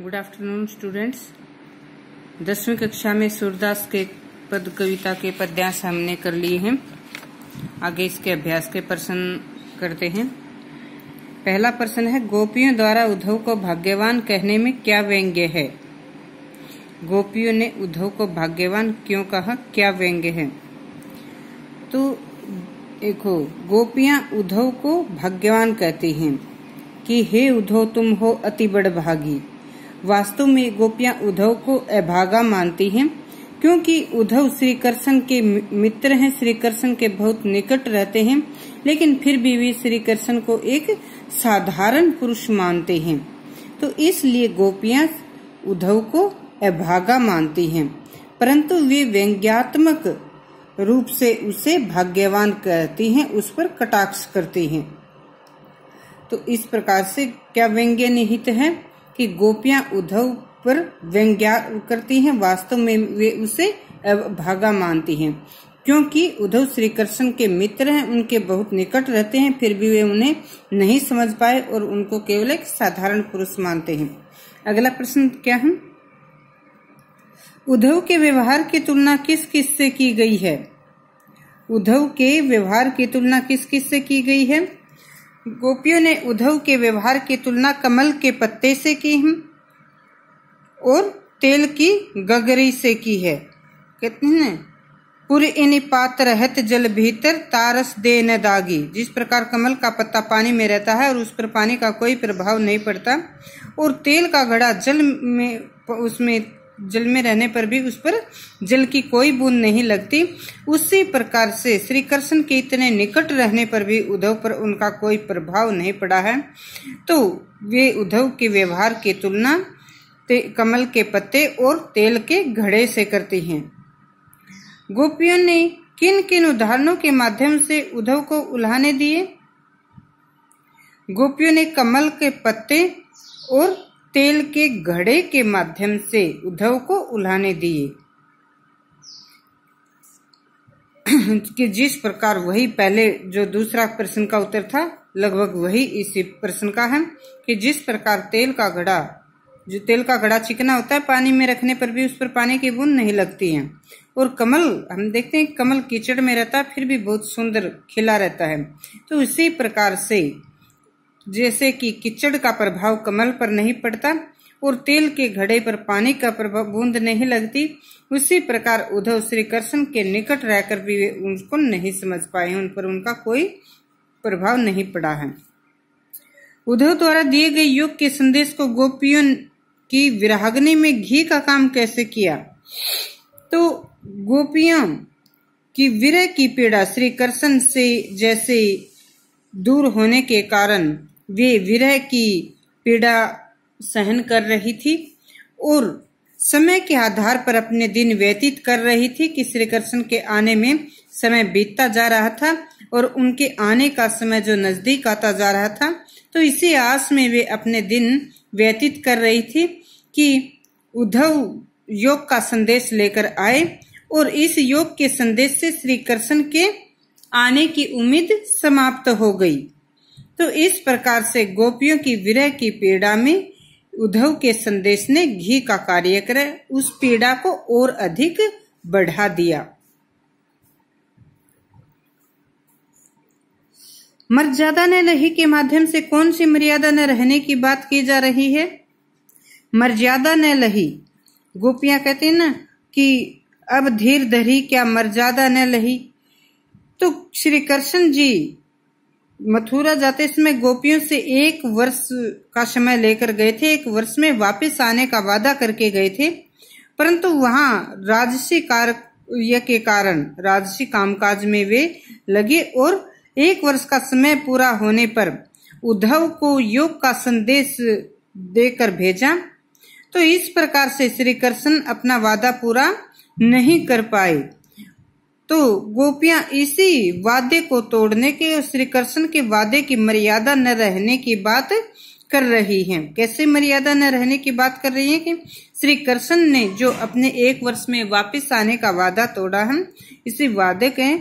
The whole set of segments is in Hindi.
गुड आफ्टरनून स्टूडेंट्स दसवीं कक्षा में सूरदास के पद कविता के पद्यांश हमने कर लिए हैं। आगे इसके अभ्यास के प्रश्न करते हैं। पहला प्रश्न है, गोपियों द्वारा उद्धव को भाग्यवान कहने में क्या व्यंग्य है? गोपियों ने उद्धव को भाग्यवान क्यों कहा? क्या व्यंग्य है? तो देखो, गोपियाँ उद्धव को भाग्यवान कहती हैं कि, हे उद्धव, तुम हो अति बड़ भागी वास्तव में गोपियाँ उद्धव को अभागा मानती हैं, क्योंकि उद्धव श्री कृष्ण के मित्र हैं श्री कृष्ण के बहुत निकट रहते हैं, लेकिन फिर भी वे श्री कृष्ण को एक साधारण पुरुष मानते हैं। तो इसलिए गोपियाँ उद्धव को अभागा मानती हैं, परंतु वे व्यंग्यात्मक रूप से उसे भाग्यवान कहती हैं, उस पर कटाक्ष करती हैं। तो इस प्रकार से क्या व्यंग्य निहित है? कि गोपियाँ उद्धव पर व्यंग्या करती हैं। वास्तव में वे उसे भागा मानती हैं। क्योंकि उद्धव श्री कृष्ण के मित्र हैं, उनके बहुत निकट रहते हैं, फिर भी वे उन्हें नहीं समझ पाए और उनको केवल एक साधारण पुरुष मानते हैं। अगला प्रश्न क्या है? उद्धव के व्यवहार की तुलना किस किस से की गई है? उद्धव के व्यवहार की तुलना किस किस से की गई है? गोपियों ने उद्धव के व्यवहार की तुलना कमल के पत्ते से की है और तेल की गगरी से की है। कहते हैं, पुर इन पात रहत जल भीतर तारस दे न दागी। जिस प्रकार कमल का पत्ता पानी में रहता है और उस पर पानी का कोई प्रभाव नहीं पड़ता, और तेल का घड़ा जल में, उसमें जल में रहने पर भी उस पर जल की कोई बूंद नहीं लगती। उसी प्रकार से श्री कृष्ण के इतने निकट रहने पर भी उद्धव पर उनका कोई प्रभाव नहीं पड़ा है। तो वे उद्धव के व्यवहार की तुलना कमल के पत्ते और तेल के घड़े से करती हैं। गोपियों ने किन किन उदाहरणों के माध्यम से उद्धव को उल्हाने दिए? गोपियों ने कमल के पत्ते और तेल के घड़े के माध्यम से उद्धव को उल्हाने दिए। कि जिस प्रकार वही पहले जो दूसरा प्रश्न का उत्तर था, लगभग वही इसी प्रश्न का है, कि जिस प्रकार तेल का घड़ा, जो तेल का घड़ा चिकना होता है, पानी में रखने पर भी उस पर पानी की बूंद नहीं लगती है। और कमल, हम देखते हैं कमल कीचड़ में रहता है, फिर भी बहुत सुंदर खिला रहता है। तो इसी प्रकार से जैसे कि किचड़ का प्रभाव कमल पर नहीं पड़ता और तेल के घड़े पर पानी का प्रभाव बूंद नहीं लगती, उसी प्रकार उद्धव श्री कृष्ण के निकट रहकर भी वे उनको नहीं समझ पाए, उन पर उनका कोई प्रभाव नहीं पड़ा है। उद्धव द्वारा दिए गए योग के संदेश को गोपियों की विरागनी में घी का काम कैसे किया? तो गोपियों की विरह की पीड़ा श्री कृष्ण से जैसे दूर होने के कारण वे विरह की पीड़ा सहन कर रही थी और समय के आधार पर अपने दिन व्यतीत कर रही थी कि श्री कृष्ण के आने में समय बीतता जा रहा था और उनके आने का समय जो नज़दीक आता जा रहा था। तो इसी आस में वे अपने दिन व्यतीत कर रही थी कि उद्धव योग का संदेश लेकर आए और इस योग के संदेश से श्री कृष्ण के आने की उम्मीद समाप्त हो गई। तो इस प्रकार से गोपियों की विरह की पीड़ा में उद्धव के संदेश ने घी का कार्य कर, उस पीड़ा को और अधिक बढ़ा दिया। मर्यादा न रही के माध्यम से कौन सी मर्यादा न रहने की बात की जा रही है? मर्यादा न लही। गोपियाँ कहती ना कि अब धीर धरी क्या मर्यादा न लही? तो श्री कृष्ण जी मथुरा जाते समय गोपियों से एक वर्ष का समय लेकर गए थे, एक वर्ष में वापस आने का वादा करके गए थे। परंतु वहाँ राजसी कार्य के कारण, राजसी कामकाज में वे लगे और एक वर्ष का समय पूरा होने पर उद्धव को योग का संदेश देकर भेजा। तो इस प्रकार से श्री कृष्ण अपना वादा पूरा नहीं कर पाए। तो गोपियाँ इसी वादे को तोड़ने के और श्री कृष्ण के वादे की मर्यादा न रहने की बात कर रही हैं। कैसे मर्यादा न रहने की बात कर रही हैं कि श्री कृष्ण ने जो अपने एक वर्ष में वापस आने का वादा तोड़ा है, इसी वादे के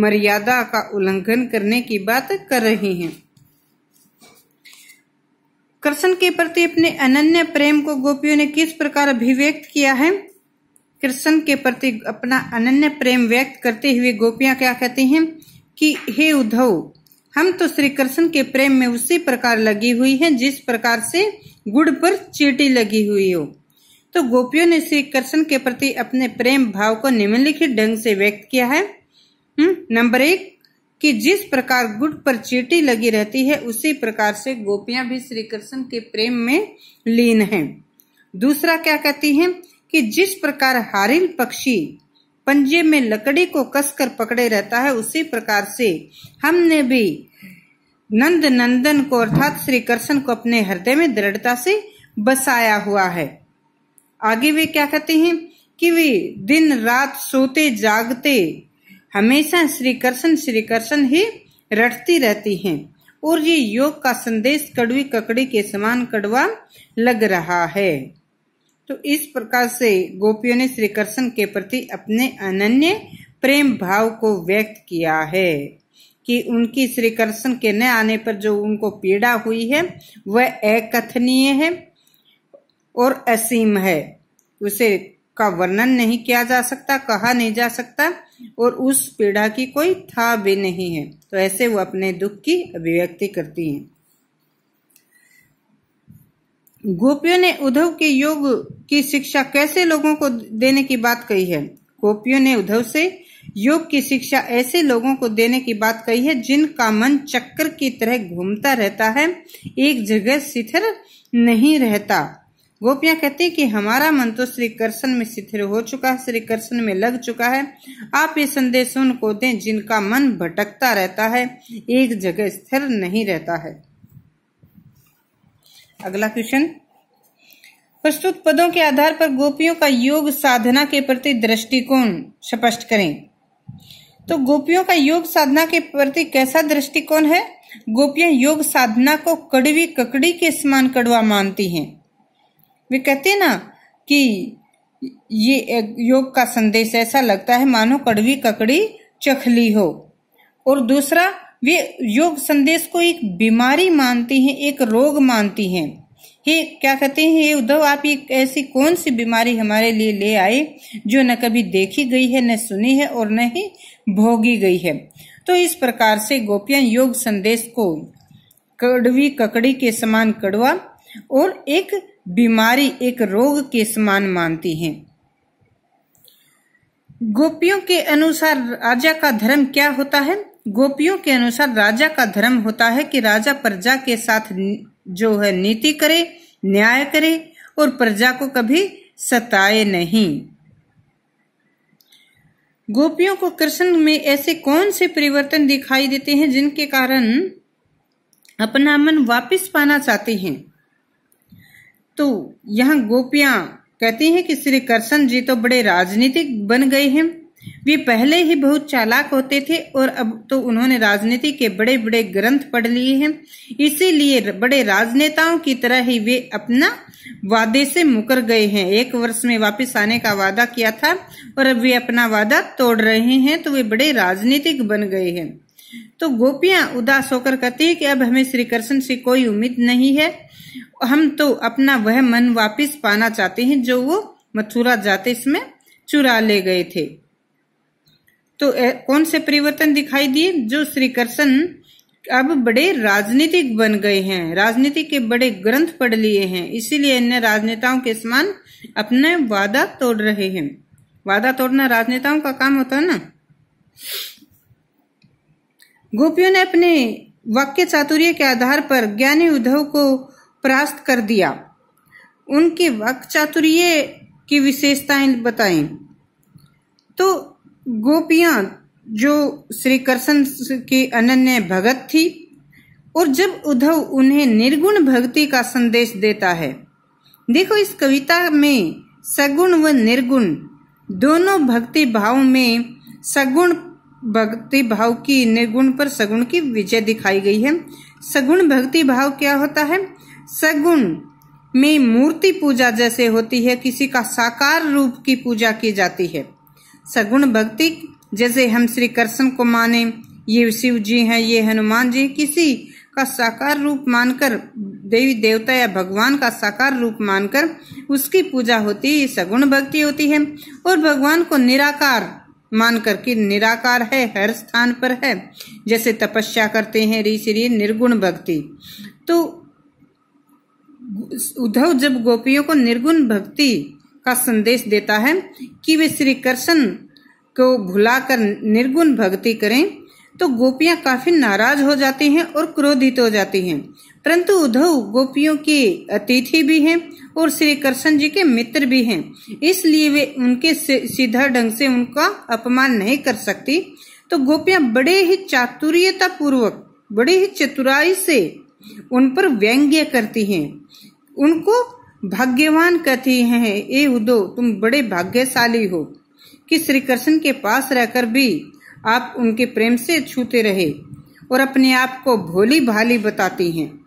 मर्यादा का उल्लंघन करने की बात कर रही हैं। कृष्ण के प्रति अपने अनन्य प्रेम को गोपियों ने किस प्रकार अभिव्यक्त किया है? कृष्ण के प्रति अपना अनन्य प्रेम व्यक्त करते हुए गोपियाँ क्या कहती हैं कि हे उद्धव हम तो श्री कृष्ण के प्रेम में उसी प्रकार लगी हुई हैं जिस प्रकार से गुड़ पर चीटी लगी हुई हो। तो गोपियों ने श्री कृष्ण के प्रति अपने प्रेम भाव को निम्नलिखित ढंग से व्यक्त किया है। हम्म, नंबर एक कि जिस प्रकार गुड़ पर चीटी लगी रहती है उसी प्रकार से गोपियाँ भी श्री कृष्ण के प्रेम में लीन हैं। दूसरा क्या कहती हैं कि जिस प्रकार हारिल पक्षी पंजे में लकड़ी को कसकर पकड़े रहता है, उसी प्रकार से हमने भी नंद नंदन को अर्थात श्री कृष्ण को अपने हृदय में दृढ़ता से बसाया हुआ है। आगे वे क्या कहते हैं कि वे दिन रात सोते जागते हमेशा श्री कृष्ण श्री कृष्ण ही रटती रहती हैं और ये योग का संदेश कड़वी ककड़ी के समान कड़वा लग रहा है। तो इस प्रकार से गोपियों ने श्री कृष्ण के प्रति अपने अनन्य प्रेम भाव को व्यक्त किया है कि उनकी श्री कृष्ण के न आने पर जो उनको पीड़ा हुई है, वह अकथनीय है और असीम है। उसे का वर्णन नहीं किया जा सकता, कहा नहीं जा सकता और उस पीड़ा की कोई था भी नहीं है। तो ऐसे वो अपने दुख की अभिव्यक्ति करती हैं। गोपियों ने उद्धव के योग की शिक्षा कैसे लोगों को देने की बात कही है? गोपियों ने उद्धव से योग की शिक्षा ऐसे लोगों को देने की बात कही है जिनका मन चक्कर की तरह घूमता रहता है, एक जगह शिथिर नहीं रहता। गोपियाँ कहती हैं कि हमारा मन तो श्री कृष्ण में शिथिर हो चुका है, श्री कृष्ण में लग चुका है। आप ये संदेश उनको दें जिनका मन भटकता रहता है, एक जगह स्थिर नहीं रहता है। अगला क्वेश्चन। प्रस्तुत पदों के आधार पर गोपियों का योग साधना के प्रति दृष्टिकोण स्पष्ट करें। तो गोपियों का योग साधना के प्रति कैसा दृष्टिकोण है? गोपियाँ योग साधना को कड़वी ककड़ी के समान कड़वा मानती हैं। वे कहते ना कि ये योग का संदेश ऐसा लगता है, मानो कड़वी ककड़ी चखली हो। और दूसरा वे योग संदेश को एक बीमारी मानती हैं, एक रोग मानती हैं। हे, क्या कहते हैं ये उद्धव, आप एक ऐसी कौन सी बीमारी हमारे लिए ले आए, जो न कभी देखी गई है, न सुनी है और न ही भोगी गई है? तो इस प्रकार से गोपियाँ योग संदेश को कड़वी ककड़ी के समान कड़वा और एक बीमारी, एक रोग के समान मानती हैं। गोपियों के अनुसार राजा का धर्म क्या होता है? गोपियों के अनुसार राजा का धर्म होता है कि राजा प्रजा के साथ जो है नीति करे, न्याय करे और प्रजा को कभी सताए नहीं। गोपियों को कृष्ण में ऐसे कौन से परिवर्तन दिखाई देते हैं जिनके कारण अपना मन वापस पाना चाहते हैं? तो यहाँ गोपियाँ कहती हैं कि श्री कृष्ण जी तो बड़े राजनीतिक बन गए हैं। वे पहले ही बहुत चालाक होते थे और अब तो उन्होंने राजनीति के बड़े बड़े ग्रंथ पढ़ लिए हैं। इसीलिए बड़े राजनेताओं की तरह ही वे अपना वादे से मुकर गए हैं। एक वर्ष में वापस आने का वादा किया था और अब वे अपना वादा तोड़ रहे हैं तो वे बड़े राजनीतिक बन गए हैं। तो गोपियाँ उदास होकर कहती है कि अब हमें श्री कृष्ण से कोई उम्मीद नहीं है। हम तो अपना वह मन वापस पाना चाहते हैं जो वो मथुरा जाते इसमें चुरा ले गए थे। तो कौन से परिवर्तन दिखाई दिए? जो श्री कृष्ण अब बड़े राजनीतिक बन गए हैं। राजनीति के बड़े ग्रंथ पढ़ लिए हैं। इसीलिए अन्य राजनेताओं के समान अपने वादा तोड़ रहे हैं। वादा तोड़ना राजनेताओं का काम होता है ना? गोपियों ने अपने वाक्य चातुर्य के आधार पर ज्ञानी उद्धव को परास्त कर दिया। उनके वाक्य चातुर्य की विशेषताएँ बताएँ। तो गोपियाँ जो श्री कृष्ण की अनन्य भगत थी, और जब उद्धव उन्हें निर्गुण भक्ति का संदेश देता है, देखो इस कविता में सगुण व निर्गुण, दोनों भक्ति भाव में सगुण भक्ति भाव की निर्गुण पर सगुण की विजय दिखाई गई है। सगुण भक्ति भाव क्या होता है? सगुण में मूर्ति पूजा जैसे होती है, किसी का साकार रूप की पूजा की जाती है। सगुण भक्ति, जैसे हम श्री कृष्ण को माने। ये शिव जी हैं, ये हनुमान जी किसी का साकार रूप मानकर, देवी देवता या भगवान का साकार रूप मानकर उसकी पूजा होती है सगुण भक्ति होती है। और भगवान को निराकार मानकर कि निराकार है, हर स्थान पर है। जैसे तपस्या करते हैं, ऋषि निर्गुण भक्ति। तो उद्धव जब गोपियों को निर्गुण भक्ति का संदेश देता है कि वे श्री कृष्ण को भुलाकर निर्गुण भक्ति करें तो गोपियाँ काफ़ी नाराज़ हो जाती हैं और क्रोधित हो जाती हैं। परंतु उद्धव गोपियों के अतिथि भी हैं और श्री कृष्ण जी के मित्र भी हैं। इसलिए वे उनके सीधा ढंग से उनका अपमान नहीं कर सकती। तो गोपियाँ बड़े ही चातुर्यता पूर्वक बड़े ही चतुराई से उन पर व्यंग्य करती हैं। उनको भाग्यवान कहती हैं, ए उदो, तुम बड़े भाग्यशाली हो। कि श्री कृष्ण के पास रहकर भी आप उनके प्रेम से छूते रहे और अपने आप को भोली भाली बताती हैं।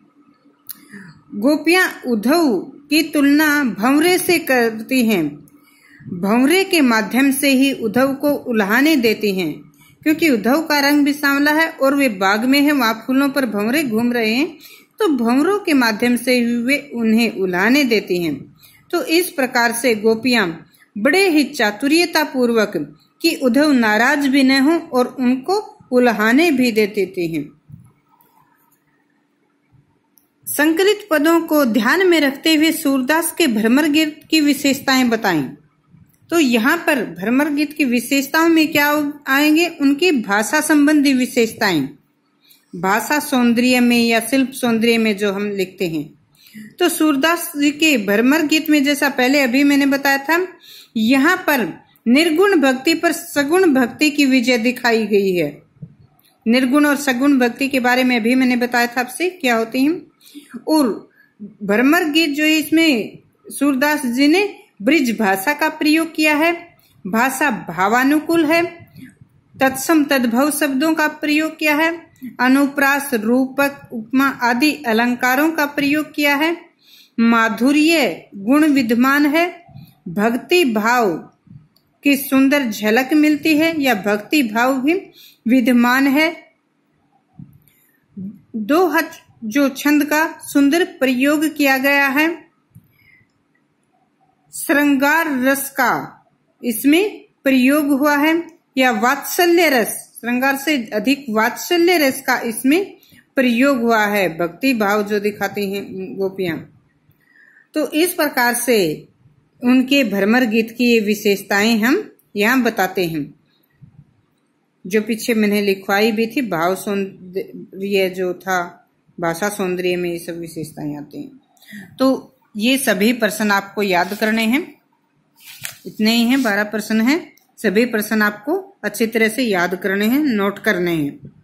गोपियाँ उद्धव की तुलना भंवरे से करती हैं। भंवरे के माध्यम से ही उद्धव को उल्हाने देती हैं, क्योंकि उद्धव का रंग भी सांवला है और वे बाग में है, वहाँ फूलों पर भंवरे घूम रहे हैं। तो भंवरों के माध्यम से वे उन्हें उल्हाने देती हैं। तो इस प्रकार से गोपियाँ बड़े ही चातुर्यता पूर्वक कि उद्धव नाराज़ भी न हो और उनको उल्हाने भी दे देती हैं। संकलित पदों को ध्यान में रखते हुए सूरदास के भ्रमर गीत की विशेषताएँ बताएँ। तो यहाँ पर भ्रमर गीत की विशेषताओं में क्या आएँगे? उनकी भाषा संबंधी विशेषताएँ। भाषा सौंदर्य में या शिल्प सौंदर्य में जो हम लिखते हैं। तो सूरदास जी के भ्रमर गीत में जैसा पहले अभी मैंने बताया था, यहाँ पर निर्गुण भक्ति पर सगुण भक्ति की विजय दिखाई गई है। निर्गुण और सगुण भक्ति के बारे में अभी मैंने बताया था आपसे, क्या होती है। और भ्रमर गीत जो है, इसमें सूरदास जी ने ब्रिज भाषा का प्रयोग किया है, भाषा भावानुकूल है, तत्सम तद्भव शब्दों का प्रयोग किया है अनुप्रास रूपक उपमा आदि अलंकारों का प्रयोग किया है। माधुर्य गुण विद्यमान है। भक्ति भाव की सुंदर झलक मिलती है या भक्ति भाव भी विद्यमान है। दो हथ जो छंद का सुंदर प्रयोग किया गया है। श्रृंगार रस का इसमें प्रयोग हुआ है या वात्सल्य रस श्रृंगार से अधिक वात्सल्य रस का इसमें प्रयोग हुआ है। भक्ति भाव जो दिखाती हैं गोपियाँ। तो इस प्रकार से उनके भ्रमर गीत की ये विशेषताएँ हम यहाँ बताते हैं। जो पीछे मैंने लिखवाई भी थी, भाव सौंदर्य जो था, भाषा सौंदर्य में ये सब विशेषताएँ आती हैं। तो ये सभी प्रश्न आपको याद करने हैं। इतने ही हैं, बारह प्रश्न हैं। सभी प्रश्न आपको अच्छी तरह से याद करने हैं नोट करने हैं।